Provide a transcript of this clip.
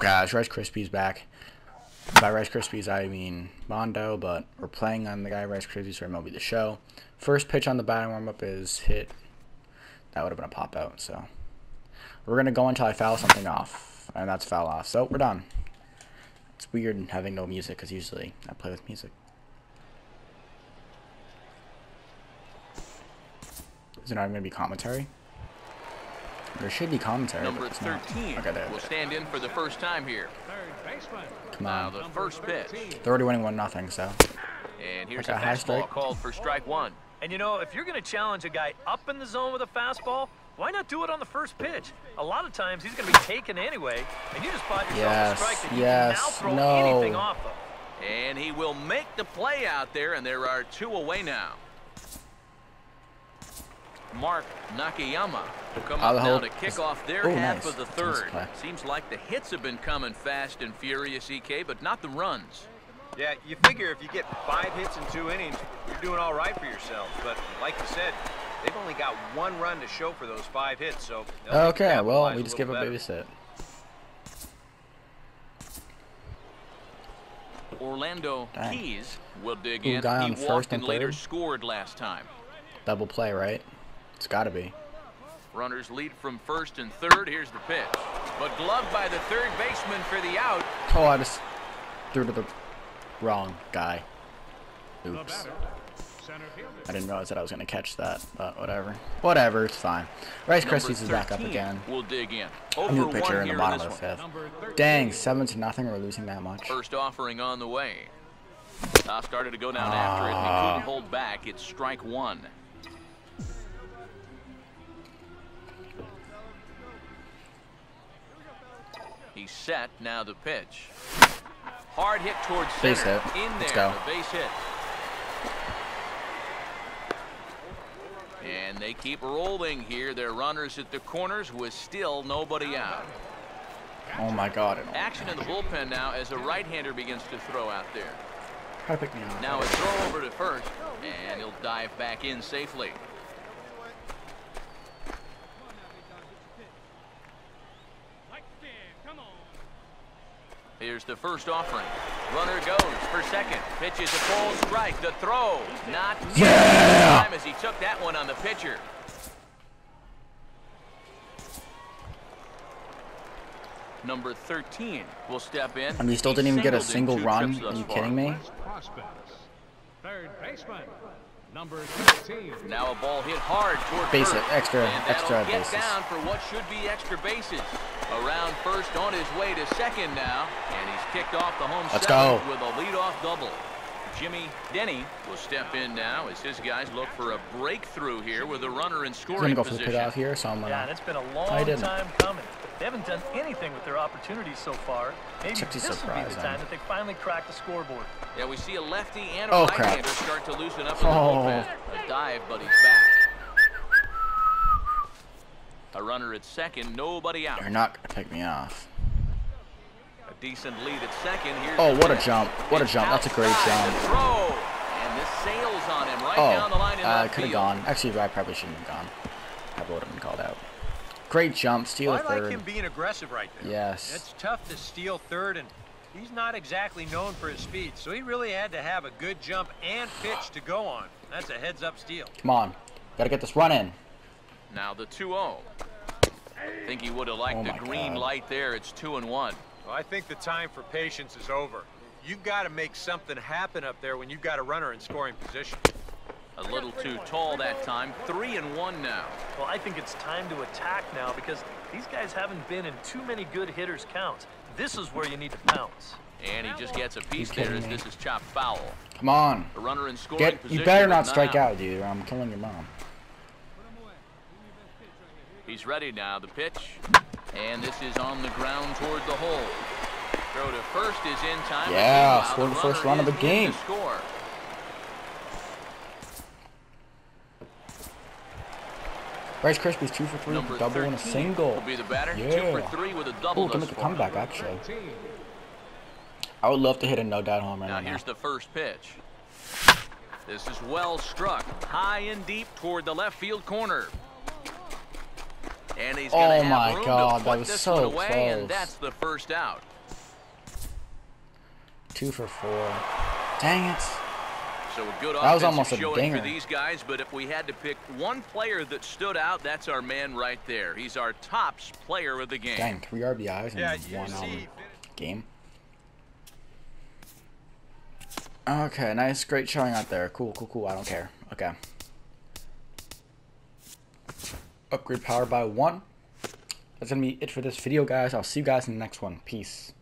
Guys, Rice Krispies back. By Rice Krispies, I mean Mondo, but we're playing on the guy Rice Krispies for MLB The Show. First pitch on the batting warm up is hit. That would have been a pop out, so. We're going to go until I foul something off, and that's foul off. So, we're done. It's weird having no music, because usually I play with music. Is it not going to be commentary? There should be commentary. Number but it's not. 13 Okay, there, will there. stand in for the first time here. Come Now on. the first pitch. They're already winning one nothing, so. And here's Okay, a high fastball called for strike one. And you know, if you're going to challenge a guy up in the zone with a fastball, why not do it on the first pitch? A lot of times he's going to be taken anyway, and you just bought yourself Yes, a strike that you yes, can now throw no. anything off of. And he will make the play out there, and there are two away now. Mark Nakayama will come I'll up now to kick off their Oh, half nice. of the third. play. Seems like the hits have been coming fast and furious, EK, but not the runs. Yeah, you figure if you get five hits in two innings, you're doing all right for yourselves. But like you said, they've only got one run to show for those five hits, so they'll need to Okay, well, we just little give a better. babysit. Orlando Dang. Keys will dig Ooh, in. guy he on walked first and and later third? scored last time. Double play, right? It's gotta be. Runners lead from first and third. Here's the pitch. But gloved by the third baseman for the out. Oh, I just threw to the wrong guy. Oops. I didn't realize that I was gonna catch that, but whatever. Whatever, it's fine. Rice Number Krispies is back up again. We'll dig in. A new pitcher in the bottom of the fifth. Dang, seven to nothing. We're losing that much. First offering on the way. Toss started to go down after it, and he Ah. couldn't hold back. It's strike one. Set. Now the pitch. Hard hit towards center. Base hit. In Let's there, go. the base hit. And they keep rolling here. Their runners at the corners with still nobody out. Oh my god. it- Action in the bullpen now as a right-hander begins to throw out there. Try to pick me off. Now a throw over to first, and he'll dive back in safely. Here's the first offering. Runner goes for second. Pitches a full strike. The throw. Not Yeah! time as he took that one on the pitcher. Number 13 will step in. And we still didn't even get a single run. Are you kidding me? Prospects. Third baseman, number 13. Now a ball hit hard toward Base first. it, extra- and that'll extra get bases. down for what should be extra bases. Around first on his way to second now, and he's kicked off the home Let's seventh go. with a leadoff double. Jimmy Denny will step in now as his guys look for a breakthrough here with a runner in scoring I'm scoring gonna go for the position. pit off here, so I'm Yeah, and gonna. it's been a I long time coming. They haven't done anything with their opportunities so far. Maybe Sixty this will be the time that they finally crack the scoreboard. Yeah, we see a lefty and a Oh, right-hander start to loosen up in the Oh. bullpen. A dive, but he's back. A runner at second, nobody out. You're not gonna pick me off. A decent lead at second. Here's Oh, what a jump. What a jump. That's a great jump. And this sails on him right oh, down the line in uh, Oh, I could have gone. Actually, I probably shouldn't have gone. Probably would have been called out. Great jump, steal Well, a I like him being aggressive right there. Yes. It's tough to steal third, and he's not exactly known for his speed, so he really had to have a good jump and pitch to go on. That's a heads-up steal. Come on, gotta get this run in. Now the 2-0. I Think he would have liked Oh the green God. light there. It's 2 and 1. Well, I think the time for patience is over. You've got to make something happen up there when you've got a runner in scoring position. A little too tall that time. 3 and 1 now. Well, I think it's time to attack now because these guys haven't been in too many good hitters' counts. This is where you need to pounce. And he just gets a piece You there as this is chopped foul. Come on, A runner in scoring get. position. You better not strike out. out, dude. Or I'm killing your mom. He's ready now. The pitch. And this is on the ground toward the hole. Throw to first is in time. Yeah, scored the first run of the is in to game. Score. Rice Krispies two for three, Number double and a single. Will be the batter. Two for three with a double. Oh, can make a comeback actually. I would love to hit a no doubt home run Now right now. here's the first pitch. This is well struck, high and deep toward the left field corner. And he's Oh gonna have my room God, to that was this so one away, close. and that's the first out. Two for four. Dang it. So a good That was almost a showing dinger. for these guys, but if we had to pick one player that stood out, that's our man right there. He's our tops player of the game. Dang, three RBIs in Yeah, one um, see, game. Okay, nice, great showing out there. Cool, cool, cool. I don't care. Okay. Upgrade power by one. That's gonna be it for this video, guys. I'll see you guys in the next one. Peace.